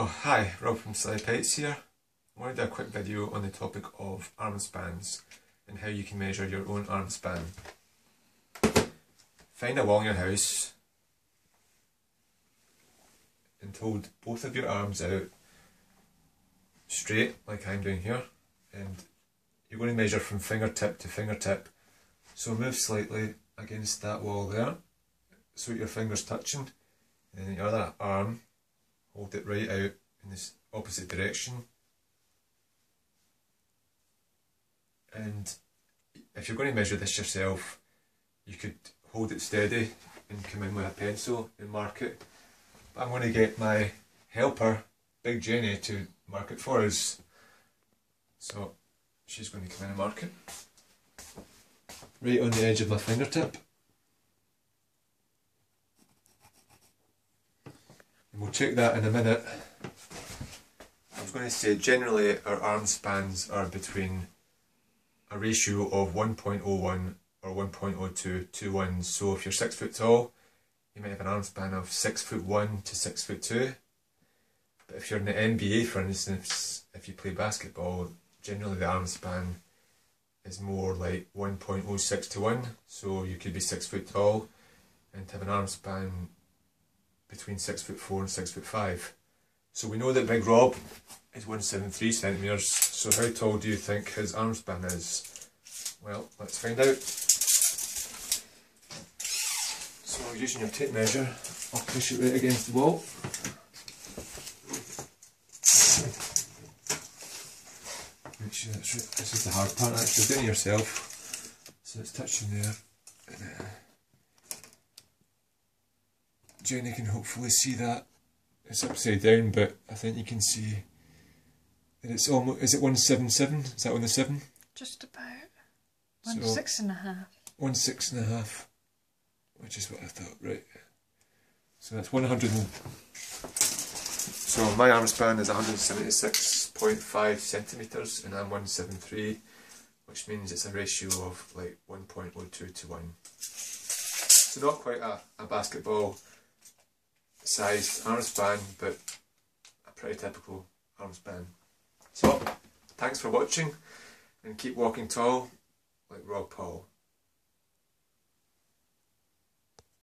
Oh, hi, Rob from Celeb Heights here. I want to do a quick video on the topic of arm spans and how you can measure your own arm span. Find a wall in your house and hold both of your arms out straight like I'm doing here and you're going to measure from fingertip to fingertip so move slightly against that wall there so your fingers touching and the other arm hold it right out in this opposite direction. And if you're going to measure this yourself you could hold it steady and come in with a pencil and mark it. But I'm going to get my helper Big Jenny to mark it for us. So she's going to come in and mark it. Right on the edge of my fingertip And we'll check that in a minute. I was going to say generally our arm spans are between a ratio of 1.01 or 1.02 to 1. So if you're 6 foot tall, you might have an arm span of 6 foot 1 to 6 foot 2. But if you're in the NBA for instance, if you play basketball, generally the arm span is more like 1.06 to 1. So you could be 6 foot tall and have an arm span between six foot four and six foot five. So we know that Big Rob is 173 centimetres, so how tall do you think his arm span is? Well, let's find out. So using your tape measure, I'll push it right against the wall. Make sure that's right. This is the hard part actually, doing it yourself. So it's touching there. Jenny can hopefully see that. It's upside down, but I think you can see that it's almost. Is it 177? Is that on the 7? Just about. One so, six and a half. One six and a half, which is what I thought, right? So that's 100. And, so my arm span is 176.5 centimetres and I'm 173, which means it's a ratio of like 1.02 to 1. So not quite a, a basketball sized arm span, but a pretty typical arm span. So, thanks for watching, and keep walking tall like Rob Paul.